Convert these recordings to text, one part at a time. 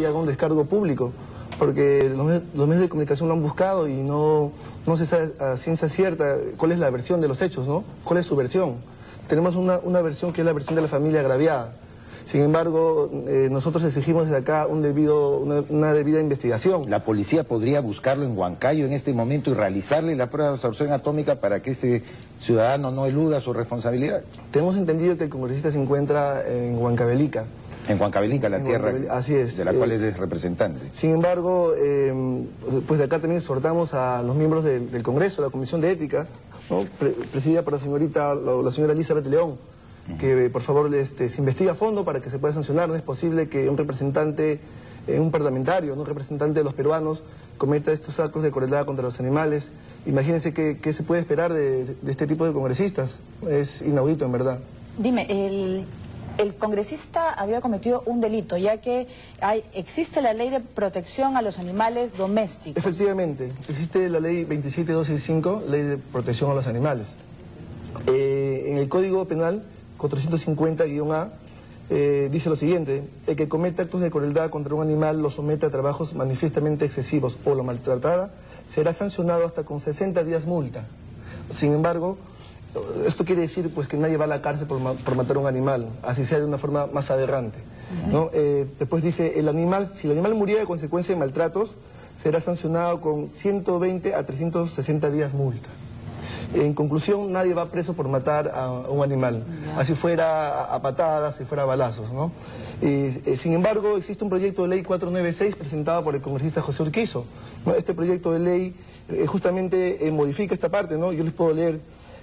y haga un descargo público, porque los, medios de comunicación lo han buscado y no, no se sabe a ciencia cierta cuál es la versión de los hechos, ¿no? ¿Cuál es su versión? Tenemos una, una versión que es la versión de la familia agraviada. Sin embargo, eh, nosotros exigimos desde acá un debido, una, debida investigación. ¿La policía podría buscarlo en Huancayo en este momento y realizarle la prueba de absorción atómica para que este ciudadano no eluda su responsabilidad? Tenemos entendido que el congresista se encuentra en Huancavelica. En Huancavelica, la tierra así es, de la cual es representante. Sin embargo, eh, pues de acá también exhortamos a los miembros del, Congreso, la Comisión de Ética, presidida por la señorita, la señora Elizabeth León, que por favor este, se investigue a fondo para que se pueda sancionar. No es posible que un representante, eh, un parlamentario, un representante de los peruanos cometa estos actos de crueldad contra los animales. Imagínense qué, se puede esperar de, este tipo de congresistas. Es inaudito, en verdad. Dime, el, congresista había cometido un delito, ya que hay, existe la ley de protección a los animales domésticos. Efectivamente, existe la ley 27265, ley de protección a los animales. Eh, en el Código Penal 450-A, eh, dice lo siguiente, el que cometa actos de crueldad contra un animal, lo somete a trabajos manifiestamente excesivos o lo maltratada, será sancionado hasta con 60 días multa. Sin embargo, esto quiere decir pues que nadie va a la cárcel por, matar a un animal, así sea de una forma más aberrante. ¿no? Eh, después dice, el animal, si el animal muriera de consecuencia de maltratos, será sancionado con 120 a 360 días multa. En conclusión, nadie va preso por matar a un animal, así fuera a patadas, si fuera a balazos. ¿no? Eh, sin embargo, existe un proyecto de ley 496 presentado por el congresista José Urquizo. Este proyecto de ley eh, justamente eh, modifica esta parte, ¿no? yo les puedo leer,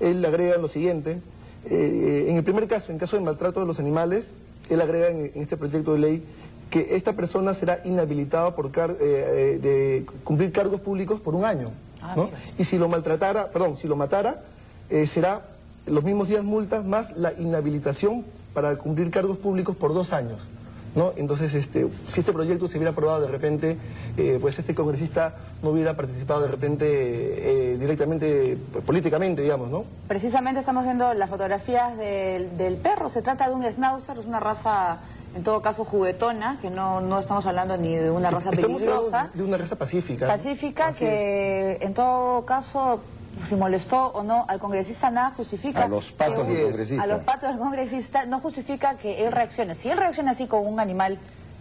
él agrega lo siguiente, en el primer caso, en caso de maltrato de los animales, él agrega en, este proyecto de ley que esta persona será inhabilitada por de cumplir cargos públicos por un año. Ah, y si lo maltratara, perdón, si lo matara, eh, será los mismos días multas más la inhabilitación para cumplir cargos públicos por dos años. ¿No? Entonces, este, si este proyecto se hubiera aprobado de repente, eh, pues este congresista no hubiera participado de repente eh, directamente, pues, políticamente, digamos, ¿no? Precisamente estamos viendo las fotografías del, del perro, se trata de un schnauzer, es una raza en todo caso juguetona, que no, no estamos hablando ni de una raza peligrosa. de una raza pacífica. Pacífica, que en todo caso, si molestó o no al congresista, nada justifica... A los patos del congresista. A los patos del congresista, no justifica que él reaccione. Si él reacciona así con un animal...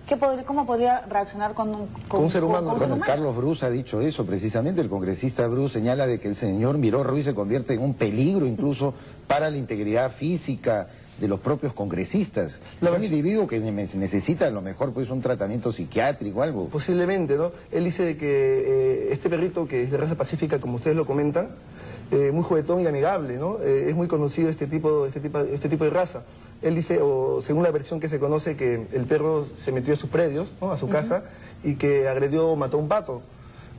¿Qué ¿Cómo podría reaccionar con un, con, un ser humano? bueno, Carlos Bruce ha dicho eso, precisamente el congresista Bruce señala de que el señor Miró Ruiz se convierte en un peligro incluso para la integridad física de los propios congresistas. Un individuo que necesita a lo mejor pues un tratamiento psiquiátrico o algo. Posiblemente, ¿no? Él dice que eh, este perrito que es de raza pacífica, como ustedes lo comentan, eh, muy juguetón y amigable, ¿no? Eh, es muy conocido este tipo, este, tipo, este tipo de raza. Él dice, o según la versión que se conoce, que el perro se metió a sus predios, ¿no? a su casa, y que agredió o mató a un pato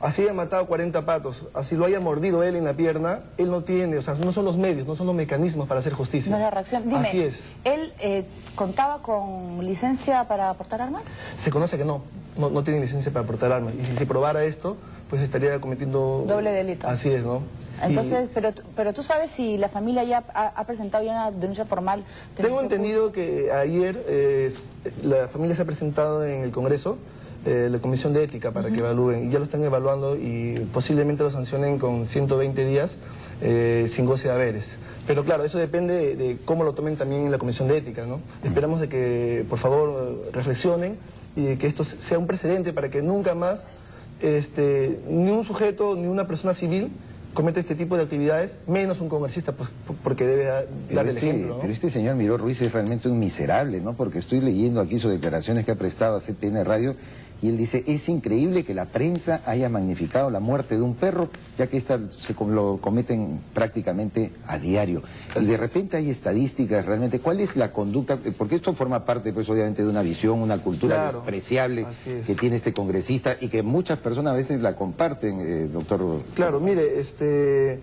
así haya matado 40 patos, así lo haya mordido él en la pierna, él no tiene, o sea, no son los medios, no son los mecanismos para hacer justicia. No la reacción. Dime, así es. ¿él eh, contaba con licencia para portar armas? Se conoce que no, no, tiene licencia para portar armas. Y si se probara esto, pues estaría cometiendo... Doble delito. Así es, ¿no? Entonces, pero, pero tú sabes si la familia ya ha, presentado ya una denuncia formal. Tengo entendido que ayer eh, la familia se ha presentado en el Congreso eh, la Comisión de Ética para que evalúen. Y ya lo están evaluando y posiblemente lo sancionen con 120 días eh, sin goce de haberes. Pero claro, eso depende de, cómo lo tomen también en la Comisión de Ética, ¿no? Esperamos de que, por favor, reflexionen y que esto sea un precedente para que nunca más este, ni un sujeto ni una persona civil comete este tipo de actividades, menos un congresista, pues, porque debe dar el este, ejemplo. Pero este señor Miró Ruiz es realmente un miserable, ¿no? Porque estoy leyendo aquí sus declaraciones que ha prestado a CPN Radio y él dice, es increíble que la prensa haya magnificado la muerte de un perro, ya que esta se lo cometen prácticamente a diario. Y de repente hay estadísticas realmente, ¿cuál es la conducta? Porque esto forma parte, pues obviamente, de una visión, una cultura despreciable que tiene este congresista y que muchas personas a veces la comparten, eh, doctor. Claro, mire, este...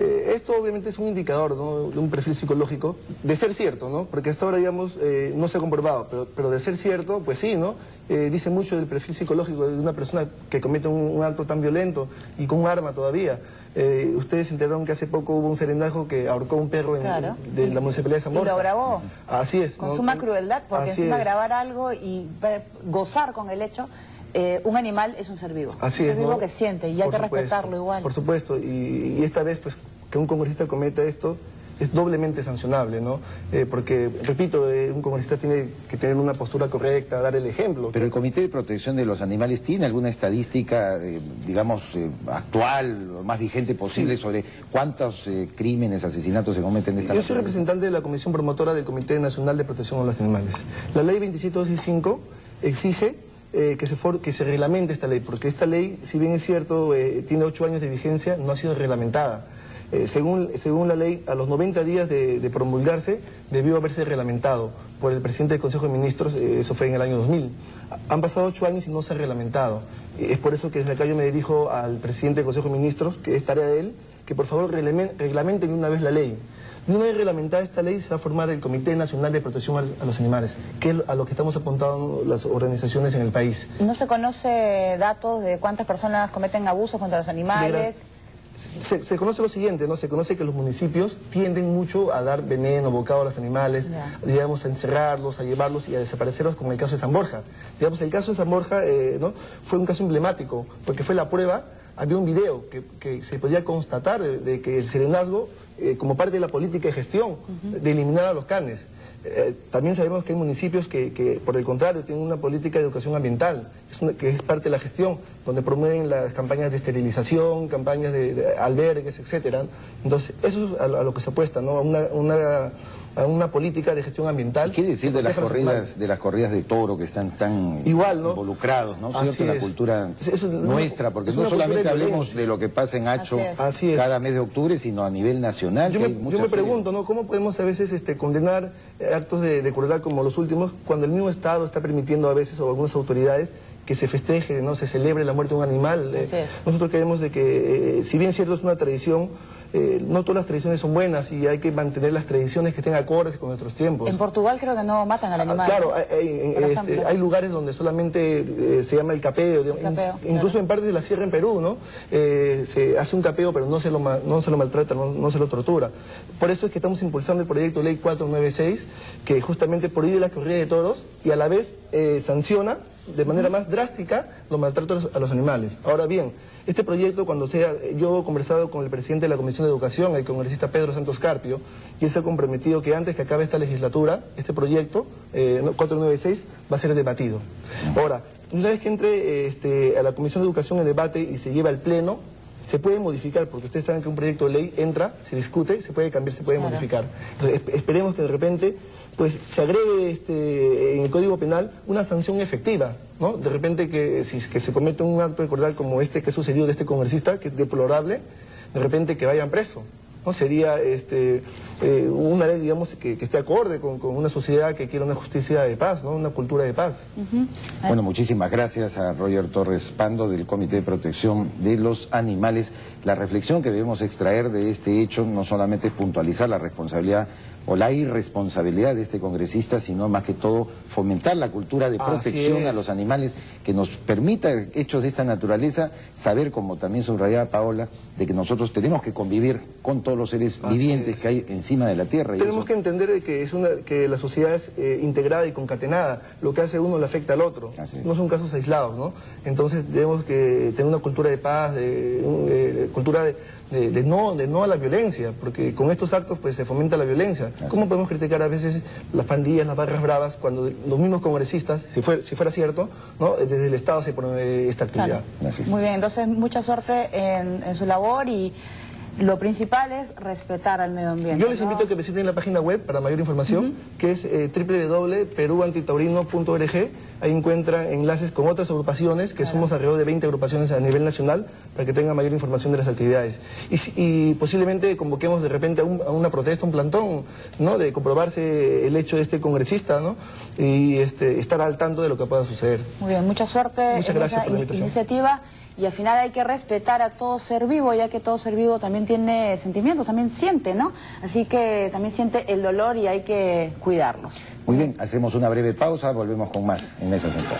Eh, esto obviamente es un indicador de un perfil psicológico, de ser cierto, ¿no? Porque hasta ahora, digamos, eh, no se ha comprobado, pero, pero, de ser cierto, pues sí, ¿no? Eh, dice mucho del perfil psicológico de una persona que comete un, acto tan violento y con un arma todavía. ustedes se enteraron que hace poco hubo un serendajo que ahorcó un perro en, de la municipalidad de San Borja. Y lo grabó. Así es. Con suma crueldad, porque encima grabar algo y gozar con el hecho eh, un animal es un ser vivo. Así un ser vivo que siente y hay que respetarlo igual. Por supuesto, y, esta vez pues que un congresista cometa esto es doblemente sancionable, ¿no? Eh, porque, repito, eh, un congresista tiene que tener una postura correcta, dar el ejemplo. Pero el Comité de Protección de los Animales tiene alguna estadística, digamos, actual, lo más vigente posible sobre cuántos crímenes, asesinatos se cometen en esta Yo soy representante de la Comisión Promotora del Comité Nacional de Protección de los Animales. La ley 27265 exige eh, que, se que se reglamente esta ley, porque esta ley, si bien es cierto, eh, tiene ocho años de vigencia, no ha sido reglamentada. Eh, según, según la ley, a los 90 días de, promulgarse, debió haberse reglamentado por el presidente del Consejo de Ministros, eso fue en el año 2000. Han pasado ocho años y no se ha reglamentado. es por eso que desde acá yo me dirijo al presidente del Consejo de Ministros, que es tarea de él, que por favor reglamenten una vez la ley. Una vez reglamentada esta ley, se va a formar el Comité Nacional de Protección a, los Animales, que es a lo que estamos apuntando las organizaciones en el país. ¿No se conoce datos de cuántas personas cometen abusos contra los animales? Se, conoce lo siguiente, ¿no? Se conoce que los municipios tienden mucho a dar veneno, bocado a los animales, digamos, a encerrarlos, a llevarlos y a desaparecerlos, como el caso de San Borja. Digamos, el caso de San Borja, eh, ¿no? Fue un caso emblemático, porque fue la prueba, había un video que, se podía constatar de que el serenazgo eh, como parte de la política de gestión, de eliminar a los canes. Eh, también sabemos que hay municipios que, por el contrario, tienen una política de educación ambiental, que es parte de la gestión, donde promueven las campañas de esterilización, campañas de, albergues, etcétera. Entonces, eso es a, lo que se apuesta, ¿no? una a una política de gestión ambiental. ¿Qué decir de las corridas de las corridas de toro que están tan involucrados, ¿no? ¿Cierto? La cultura nuestra, porque no solamente hablemos de lo que pasa en Hacho cada mes de octubre, sino a nivel nacional. Yo, me, pregunto, ¿no? ¿Cómo podemos a veces este, condenar actos de, de crueldad como los últimos cuando el mismo Estado está permitiendo a veces o algunas autoridades que se festeje, no se celebre la muerte de un animal. Eh, nosotros creemos de que, eh, si bien cierto es una tradición, eh, no todas las tradiciones son buenas y hay que mantener las tradiciones que estén acordes con nuestros tiempos. En Portugal creo que no matan al ah, animal. claro, este, hay, lugares donde solamente se llama el capeo, incluso en partes de la sierra en Perú, ¿no? se hace un capeo pero no se lo, no se lo maltrata, no, se lo tortura. Por eso es que estamos impulsando el proyecto Ley 496, que justamente prohíbe la corrida de toros y a la vez sanciona de manera más drástica los maltratos a los animales. Ahora bien, este proyecto cuando sea, yo he conversado con el presidente de la Comisión de Educación, el congresista Pedro Santos Carpio, y él se ha comprometido que antes que acabe esta legislatura, este proyecto, 496, eh, va a ser debatido. Ahora, una vez que entre este, a la Comisión de Educación en debate y se lleva al Pleno, se puede modificar, porque ustedes saben que un proyecto de ley entra, se discute, se puede cambiar, se puede modificar. Entonces, esperemos que de repente pues se agregue este, en el Código Penal una sanción efectiva, ¿no? De repente que si que se comete un acto de cordal como este que ha sucedido de este congresista, que es deplorable, de repente que vayan preso. ¿no? Sería este, eh, una ley, digamos, que, esté acorde con, una sociedad que quiera una justicia de paz, ¿no? Una cultura de paz. Bueno, muchísimas gracias a Roger Torres Pando del Comité de Protección de los Animales. La reflexión que debemos extraer de este hecho no solamente es puntualizar la responsabilidad o la irresponsabilidad de este congresista, sino más que todo fomentar la cultura de protección a los animales que nos permita, hechos de esta naturaleza, saber, como también subrayaba Paola, de que nosotros tenemos que convivir con todos los seres vivientes que hay encima de la Tierra. Tenemos que entender que, es una, que la sociedad es eh, integrada y concatenada. Lo que hace uno le afecta al otro. No son casos aislados, ¿no? Entonces tenemos que tener una cultura de paz, de, eh, cultura de de, no, de no a la violencia, porque con estos actos pues se fomenta la violencia. ¿Cómo podemos criticar a veces las pandillas, las barras bravas, cuando los mismos congresistas, si, si fuera cierto, ¿no? desde el Estado se pone esta actividad? Muy bien, entonces mucha suerte en, su labor y... Lo principal es respetar al medio ambiente. Yo les invito a que visiten la página web para mayor información, que es eh, www.peruantitaurino.org Ahí encuentran enlaces con otras agrupaciones, que somos alrededor de 20 agrupaciones a nivel nacional, para que tengan mayor información de las actividades. Y, posiblemente convoquemos de repente a, una protesta, un plantón, ¿no? De comprobarse el hecho de este congresista, ¿no? Y este, estar al tanto de lo que pueda suceder. Muy bien, mucha suerte Muchas gracias por la iniciativa. Y al final hay que respetar a todo ser vivo, ya que todo ser vivo también tiene sentimientos, también siente, ¿no? Así que también siente el dolor y hay que cuidarlos. Muy bien, hacemos una breve pausa, volvemos con más en Mesa Central.